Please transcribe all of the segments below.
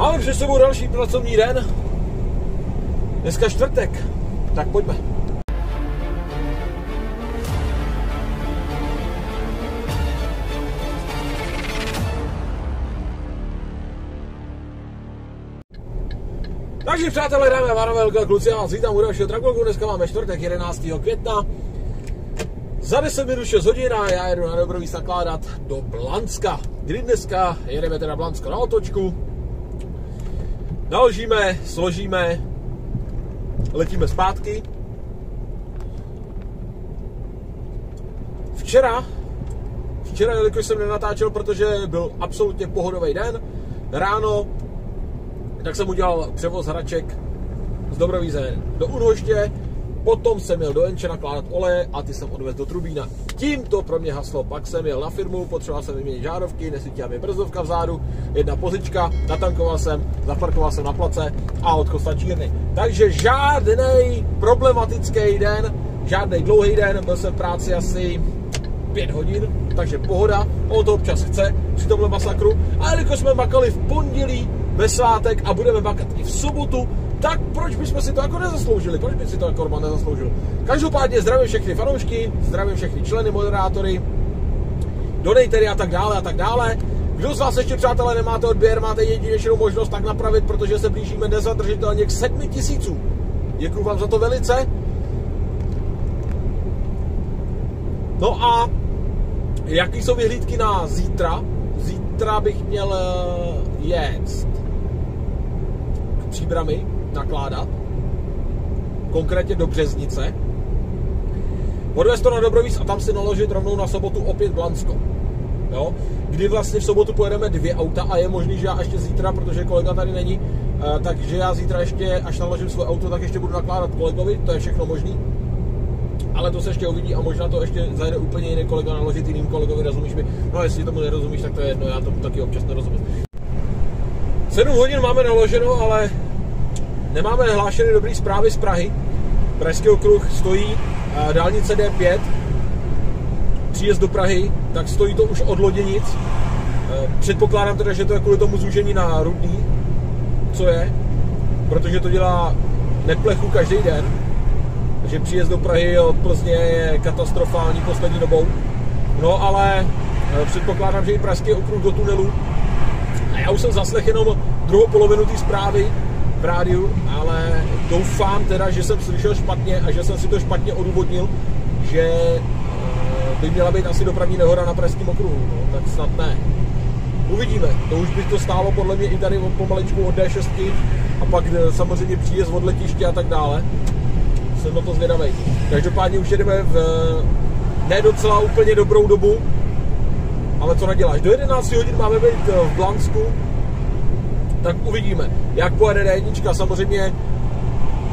Máme před sebou další pracovní den. Dneska čtvrtek, tak pojďme. Takže přátelé, dámy a pánové, kluci, já vás vítám u dalšího Trakolku. Dneska máme čtvrtek 11. května. Za 10 minut 6 hodin a já jedu na dobroví zakládat do Blanska. Kdy dneska jedeme teda Blansko na otočku. Naložíme, složíme, letíme zpátky. Včera, včera, jelikož jsem nenatáčel, protože byl absolutně pohodový den, ráno, tak jsem udělal převoz hraček z Dobrovíze do Unhoště, Potom jsem jel do Enče nakládat oleje a ty jsem odvez do Trubína. Tím to pro mě haslo. Pak jsem jel na firmu, potřeboval jsem vyměnit žárovky, nesvítila mi brzdovka vzadu, jedna pozička, natankoval jsem, zaparkoval jsem na place a odchod na čírny. Takže žádný problematický den, žádný dlouhý den, byl jsem v práci asi 5 hodin, takže pohoda, on to občas chce při tomhle masakru. A jelikož jsme makali v pondělí, ve svátek a budeme makat i v sobotu, tak proč bychom si to jako nezasloužili? Proč by si to jako Roman nezasloužil? Každopádně zdravím všechny fanoušky, zdravím všechny členy, moderátory, donatory a tak dále a tak dále. Kdo z vás ještě, přátelé, nemáte odběr, máte jedinečnou možnost tak napravit, protože se blížíme nezadržitelně k 7 tisícům. Děkuji vám za to velice. No a jaký jsou vyhlídky na zítra? Zítra bych měl eh, jet k příbrami, nakládat, konkrétně do Březnice, odvést to na Dobrovíz a tam si naložit rovnou na sobotu opět Blansko. Jo? Kdy vlastně v sobotu pojedeme dvě auta a je možný, že já ještě zítra, protože kolega tady není, eh, takže já zítra ještě, až naložím své auto, tak ještě budu nakládat kolegovi, to je všechno možný. Ale to se ještě uvidí a možná to ještě zajde úplně jiný kolega naložit jiným kolegovi, rozumíš mi? No jestli tomu nerozumíš, tak to je jedno, já tomu taky občas nerozumím. 7 hodin máme naloženo, ale Nemáme hlášené dobré zprávy z Prahy. Pražský okruh stojí dálnice D5, příjezd do Prahy, tak stojí to už od Loděnic. E, předpokládám teda, že to je kvůli tomu zúžení na Rudný, co je, protože to dělá neplechu každý den, takže příjezd do Prahy od Plzně je katastrofální poslední dobou. No ale e, předpokládám, že i Pražský okruh do tunelu. A já už jsem zaslech jenom druhou polovinu té zprávy, v rádiu, ale doufám teda, že jsem slyšel špatně a že jsem si to špatně odůvodnil, že eh, by měla být asi dopravní nehoda na Pražském okruhu, no, tak snad ne. Uvidíme, to už by to stálo podle mě i tady pomalečku od D6 a pak eh, samozřejmě příjezd od letiště a tak dále. Jsem na to zvědavý. Každopádně už jedeme v ne docela úplně dobrou dobu, ale co neděláš. Do 11 hodin máme být eh, v Blansku, tak uvidíme, jak pojede D1. Samozřejmě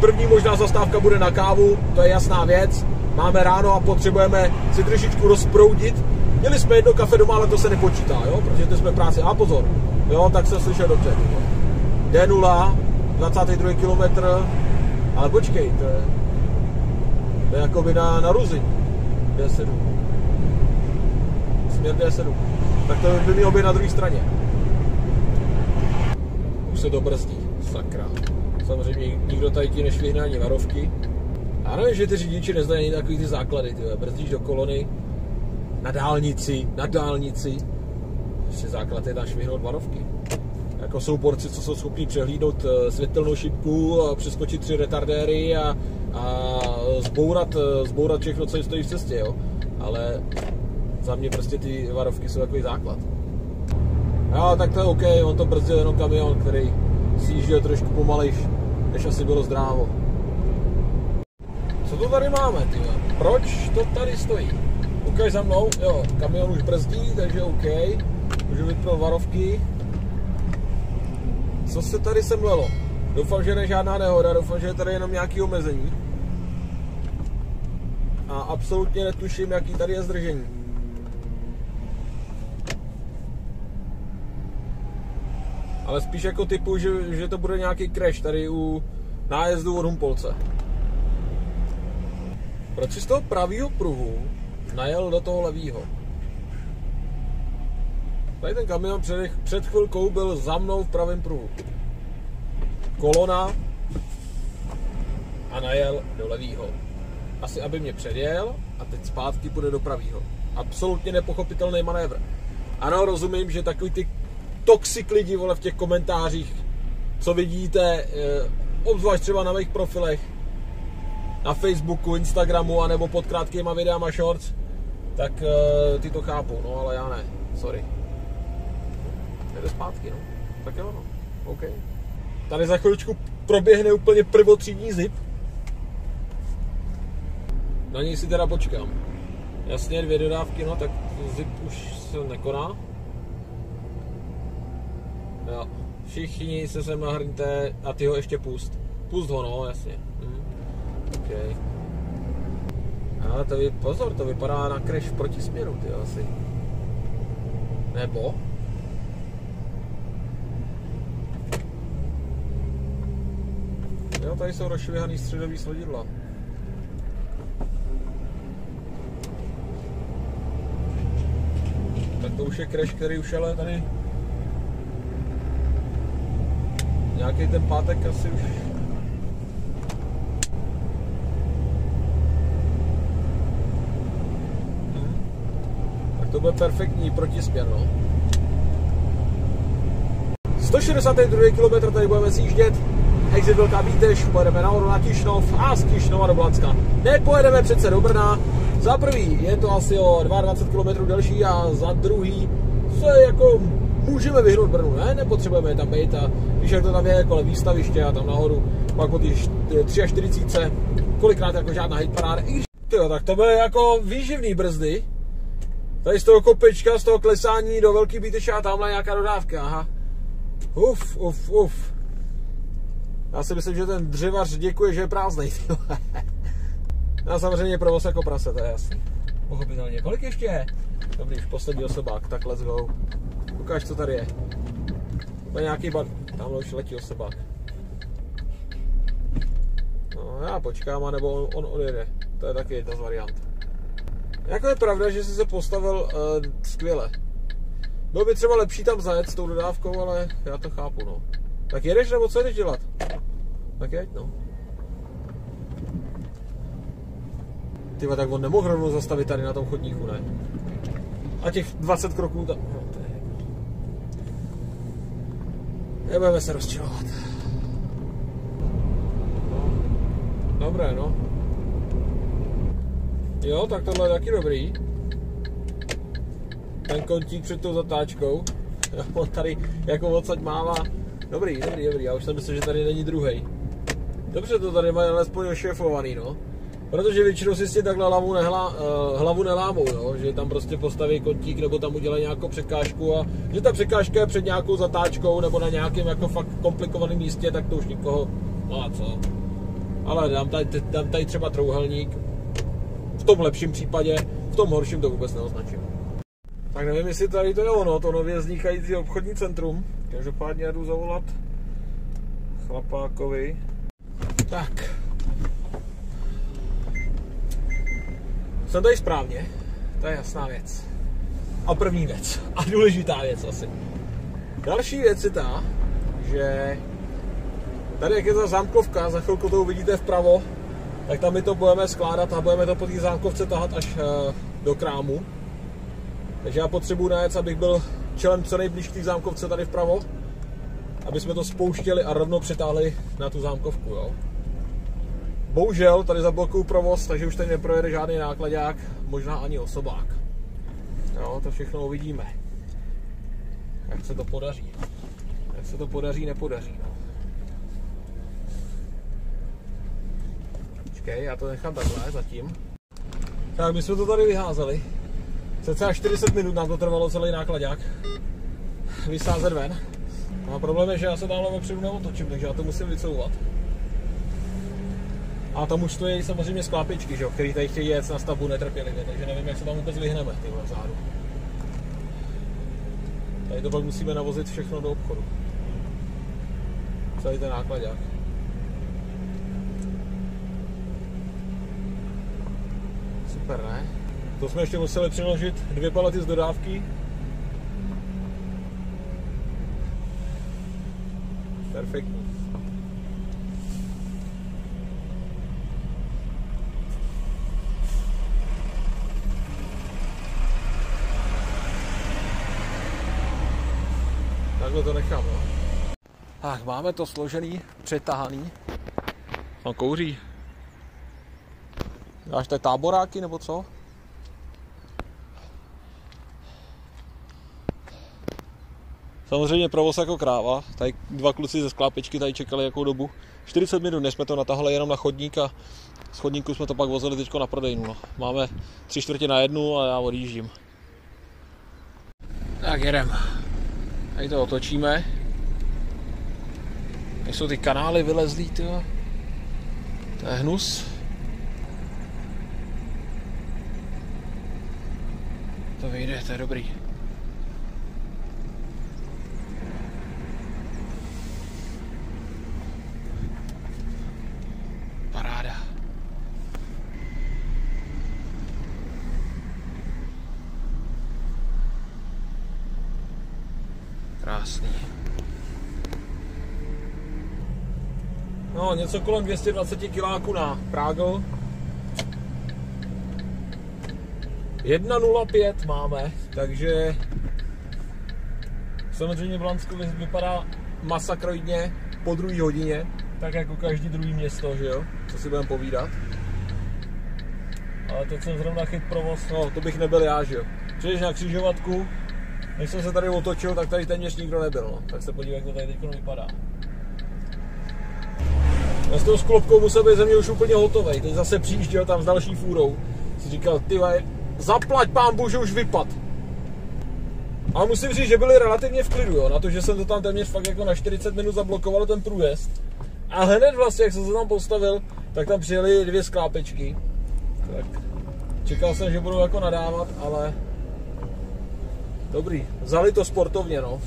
první možná zastávka bude na kávu, to je jasná věc. Máme ráno a potřebujeme si trošičku rozproudit. Měli jsme jedno kafe doma, ale to se nepočítá, jo? protože to jsme práci. A pozor, jo, tak jsem slyšel dobře. D0, 22 km, ale počkej, to je, to je jako by na, na Ruzi. D7. Směr D7. Tak to by mělo být na druhé straně se to brzdí. Sakra. Samozřejmě nikdo tady ti nešvihne ani varovky. A nevím, že ty řidiči neznají takový ty základy. Ty brzdíš do kolony, na dálnici, na dálnici. Ještě základ je tam švihnout varovky. Jako jsou borci, co jsou schopni přehlídnout eh, světelnou šipku, a přeskočit tři retardéry a, a zbourat, eh, zbourat všechno, co jim stojí v cestě, jo. Ale za mě prostě ty varovky jsou takový základ. Jo, tak to je OK, on to brzdil jenom kamion, který si jížděl trošku pomalejš, než asi bylo zdrávo. Co to tady máme, ty? Proč to tady stojí? Ukaž za mnou, jo, kamion už brzdí, takže OK. Můžu vypnout varovky. Co se tady semlelo? Doufám, že ne žádná nehoda, doufám, že je tady jenom nějaký omezení. A absolutně netuším, jaký tady je zdržení. Ale spíš jako typu, že, že to bude nějaký crash tady u nájezdu od Humpolce. Proč z toho pravého pruhu najel do toho levýho? Tady ten kamion před, před chvilkou byl za mnou v pravém pruhu. kolona a najel do levýho. Asi aby mě předjel a teď zpátky půjde do pravýho. Absolutně nepochopitelný manévr. Ano, rozumím, že takový ty toxik lidi vole v těch komentářích, co vidíte, eh, obzvlášť třeba na mých profilech, na Facebooku, Instagramu, anebo pod krátkýma videama shorts, tak uh, ty to chápu, no ale já ne, sorry. Jde zpátky, no. Tak jo, no. OK. Tady za chviličku proběhne úplně prvotřídní zip. Na něj si teda počkám. Jasně, dvě dodávky, no tak zip už se nekoná. Jo. Všichni se sem nahrňte a ty ho ještě pust. Pust ho, no, jasně. Hm. OK. Ale to vy, pozor, to vypadá na crash v protisměru, ty asi. Nebo? Jo, tady jsou rozšvihaný středový sledidla. Tak to už je crash, který už ale tady nějaký ten pátek asi už hm. tak to bude perfektní protisměr, no. 162 km tady budeme zjíždět, exit Velká Bítež, pojedeme nahoru na Tišnov a z Tišnova do Blacka. Nepojedeme přece do Brna, za prvý je to asi o 22 km delší a za druhý se jako můžeme vyhnout Brnu, ne? Nepotřebujeme tam být a když jak to tam je kolem výstaviště a tam nahoru, pak ty 43, kolikrát jako žádná hitparáda, i když tyjo, tak to bude jako výživný brzdy. Tady z toho kopečka, z toho klesání do velký bíteče a tamhle nějaká dodávka, aha. Uf, uf, uf. Já si myslím, že ten dřevař děkuje, že je prázdnej. A samozřejmě provoz jako prase, to je jasný. Pochopitelně. Kolik ještě je? Dobrý, už poslední osobák, tak let's go. Ukáž, co tady je. To je nějaký bar. Tamhle už letí osobák. No, já počkám, anebo on, on odjede. To je taky jedna z variant. Jako je pravda, že jsi se postavil uh, skvěle. Bylo by třeba lepší tam zajet s tou dodávkou, ale já to chápu, no. Tak jedeš nebo co jdeš dělat? Tak jeď, no. Ty tak on nemohl rovnou zastavit tady na tom chodníku, ne? A těch 20 kroků tam... No, to je... Nebudeme se rozčilovat. No. Dobré, no. Jo, tak tohle je taky dobrý. Ten kontík před tou zatáčkou. On tady jako odsaď mává. Dobrý, dobrý, dobrý. Já už jsem myslel, že tady není druhý. Dobře to tady mají alespoň ošefovaný, no. Protože většinou si s takhle hlavu, nehla, hlavu nelámou, jo? že tam prostě postaví kontík nebo tam udělají nějakou překážku a že ta překážka je před nějakou zatáčkou nebo na nějakém jako fakt komplikovaném místě, tak to už nikoho, a co. Ale dám tady, dám tady třeba trouhelník, v tom lepším případě, v tom horším to vůbec neoznačím. Tak nevím, jestli tady to je ono, to nově vznikající obchodní centrum. Každopádně jdu zavolat chlapákovi. Tak, Jsem tady správně, to je jasná věc. A první věc, a důležitá věc asi. Další věc je ta, že tady jak je ta zámkovka, za chvilku to uvidíte vpravo, tak tam my to budeme skládat a budeme to po té zámkovce tahat až eh, do krámu. Takže já potřebuji najet, abych byl čelem co nejblíž k té zámkovce tady vpravo, aby jsme to spouštěli a rovnou přetáhli na tu zámkovku. Jo. Bohužel tady zablokuju provoz, takže už tady neprojede žádný nákladák, možná ani osobák. Jo, to všechno uvidíme. Jak se to podaří. Jak se to podaří, nepodaří. No. Počkej, já to nechám takhle zatím. Tak my jsme to tady vyházeli. Cca 40 minut nám to trvalo celý nákladák. Vysázet ven. No a problém je, že já se tamhle vepředu neotočím, takže já to musím vycouvat. A tam už stojí samozřejmě sklápičky, že který tady chtějí jet na stavbu netrpělivě, takže nevím, jak se tam vůbec vyhneme, ty vzadu. Tady to pak musíme navozit všechno do obchodu. Celý ten nákladák. Super, ne? To jsme ještě museli přiložit dvě palety z dodávky. Perfektní. takhle to nechám. No. Tak, máme to složený, přetahaný. No kouří. Dáš té táboráky nebo co? Samozřejmě provoz jako kráva. Tady dva kluci ze sklápečky tady čekali jakou dobu. 40 minut, než jsme to natahali jenom na chodník a z chodníku jsme to pak vozili teď na prodejnu. No. Máme tři čtvrtě na jednu a já odjíždím. Tak jedem. Tady to otočíme. Tady jsou ty kanály vylezlý, tyjo. To je hnus. To vyjde, to je dobrý. Paráda. Krásný. Něco kolem 220 kiláků na Prágl. 1.05 máme, takže samozřejmě v Lansku vypadá masakroidně po druhé hodině, tak jako každý druhý město, že jo, co si budeme povídat. Ale teď jsem zrovna chyt provoz, no to bych nebyl já, že jo. Přijdeš na křižovatku, než jsem se tady otočil, tak tady téměř nikdo nebyl, no. tak se podívej, jak to tady teď vypadá. Já s tou sklopkou musel být ze mě už úplně hotový. Teď zase přijížděl tam s další fůrou. Si říkal, ty zaplať pán že už vypad. A musím říct, že byli relativně v klidu, jo, na to, že jsem to tam téměř fakt jako na 40 minut zablokoval ten průjezd. A hned vlastně, jak jsem se tam postavil, tak tam přijeli dvě sklápečky. Tak čekal jsem, že budou jako nadávat, ale dobrý. Vzali to sportovně, no.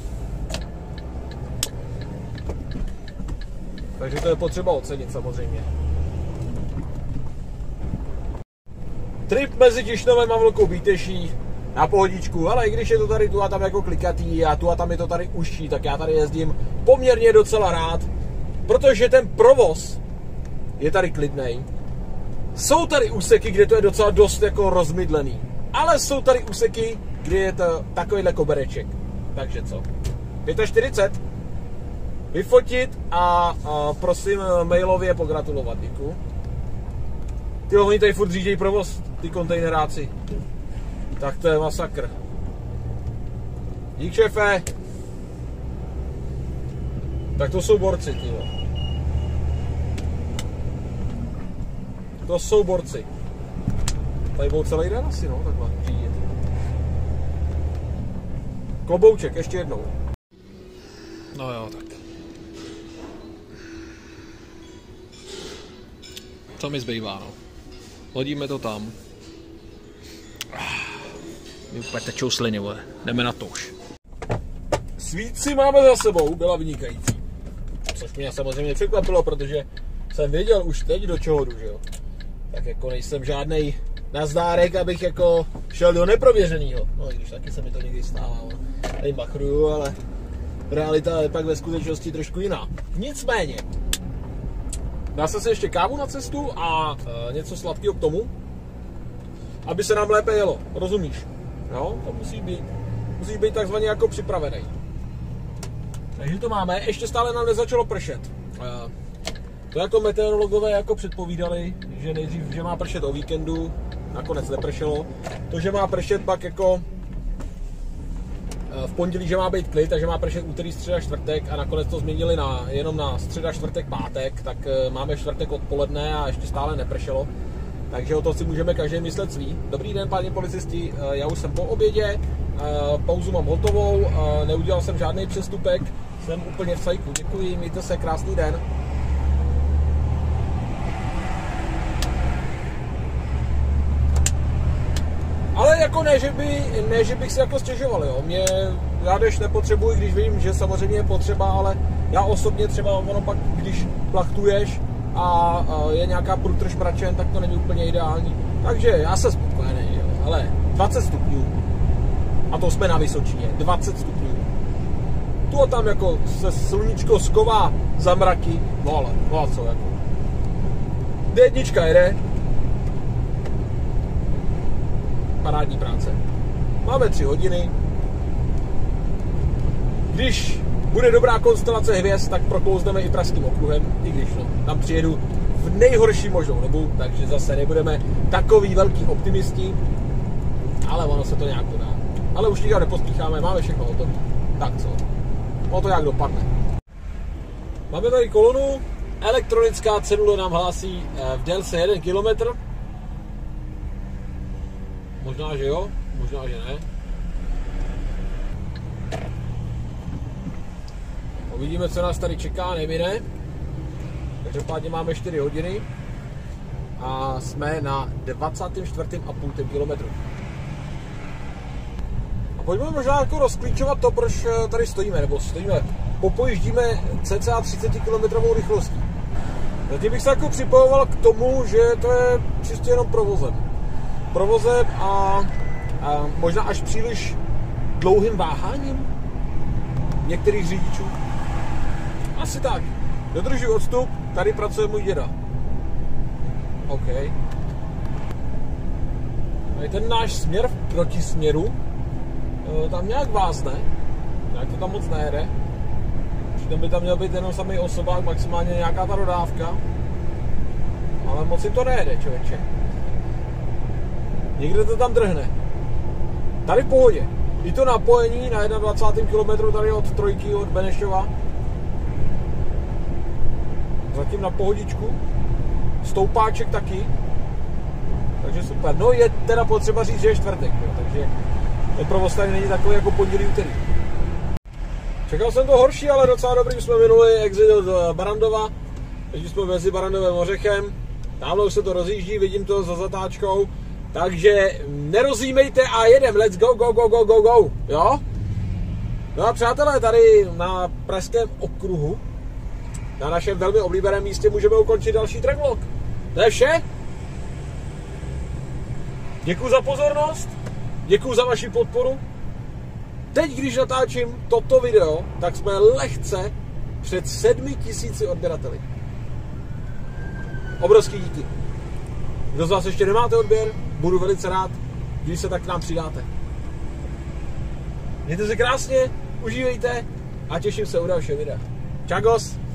Takže to je potřeba ocenit samozřejmě. Trip mezi Tišnovem a Velkou Bíteší na pohodičku, ale i když je to tady tu a tam jako klikatý a tu a tam je to tady užší, tak já tady jezdím poměrně docela rád, protože ten provoz je tady klidný. Jsou tady úseky, kde to je docela dost jako rozmydlený, ale jsou tady úseky, kde je to takovýhle kobereček. Takže co? 45 vyfotit a, a prosím mailově pogratulovat. Děkuju. Ty oni tady furt řídějí provoz, ty kontejneráci. Tak to je masakr. Dík šefe. Tak to jsou borci, ty To jsou borci. Tady byl celý den asi, no, takhle řídit. Klobouček, ještě jednou. No jo, tak. Co mi zbývá, no? Hodíme to tam. Mi úplně tečou sliny, vole. Jdeme na to už. Svíci máme za sebou, byla vynikající. Což mě samozřejmě překvapilo, protože jsem věděl už teď do čeho jdu, že jo. Tak jako nejsem žádný nazdárek, abych jako šel do neprověřeného. No i když taky se mi to někdy stává, tady machruju, ale realita je pak ve skutečnosti trošku jiná. Nicméně, Dá se si ještě kávu na cestu a e, něco sladkého k tomu, aby se nám lépe jelo. Rozumíš? Jo, to musí být, musí být takzvaně jako připravený. Takže to máme. Ještě stále nám nezačalo pršet. E, to jako meteorologové jako předpovídali, že nejdřív, že má pršet o víkendu, nakonec nepršelo. To, že má pršet pak jako v pondělí, že má být klid, takže má pršet úterý, středa, čtvrtek a nakonec to změnili na, jenom na středa, čtvrtek, pátek, tak eh, máme čtvrtek odpoledne a ještě stále nepršelo. Takže o to si můžeme každý myslet svý. Dobrý den, páni policisti, eh, já už jsem po obědě, eh, pauzu mám hotovou, neudělal jsem žádný přestupek, jsem úplně v cajku. Děkuji, mějte se, krásný den. Ale jako ne, že, by, ne, že bych si jako stěžoval, jo. Mě, já nepotřebuji, když vím, že samozřejmě je potřeba, ale já osobně třeba ono pak, když plachtuješ a, a je nějaká průtrž mračen, tak to není úplně ideální. Takže já jsem spokojený, jo. Ale 20 stupňů. A to jsme na Vysočině. 20 stupňů. Tu a tam jako se sluníčko sková za mraky, no ale, no a co jako. D1 jede, parádní práce. Máme tři hodiny. Když bude dobrá konstelace hvězd, tak proklouzneme i pražským okruhem, i když no, tam přijedu v nejhorší možnou dobu, takže zase nebudeme takový velký optimisti, ale ono se to nějak podá. Ale už nikam nepospícháme, máme všechno hotové. Tak co? O to jak dopadne. Máme tady kolonu, elektronická cedule nám hlásí eh, v délce 1 km. Možná, že jo, možná, že ne. Uvidíme, co nás tady čeká, nemine. Každopádně máme 4 hodiny a jsme na 24,5 km. A pojďme možná jako rozklíčovat to, proč eh, tady stojíme, nebo stojíme, popojíždíme cca 30 km rychlostí. Zatím bych se jako připojoval k tomu, že to je čistě jenom provozem. Provozem a, a možná až příliš dlouhým váháním některých řidičů. Asi tak. Dodržuji odstup, tady pracuje můj děda. OK. Tady ten náš směr proti směru, eh, tam nějak vázne, nějak to tam moc nejede. Přitom by tam měl být jenom samý osobák, maximálně nějaká ta dodávka. Ale moc jim to nejede, člověče. Někde to tam drhne. Tady v pohodě. I to napojení na 21. kilometru tady od trojky, od Benešova. Zatím na pohodičku. Stoupáček taky. Takže super. No je teda potřeba říct, že je čtvrtek, jo, takže ten provoz tady není takový jako pondělí úterý. Čekal jsem to horší, ale docela dobrý jsme minuli exit od eh, Barandova. Teď jsme mezi Barandovem Ořechem. Tamhle už se to rozjíždí, vidím to za zatáčkou. Takže nerozjímejte a jedem, let's go, go, go, go, go, go, jo? No a přátelé, tady na Pražském okruhu, na našem velmi oblíbeném místě můžeme ukončit další trackvlog. To je vše. Děkuji za pozornost, děkuji za vaši podporu. Teď, když natáčím toto video, tak jsme lehce před sedmi tisíci odběrateli. Obrovský díky. Kdo z vás ještě nemáte odběr, budu velice rád, když se tak k nám přidáte. Mějte se krásně, užívejte a těším se u dalšího videa. Čagos!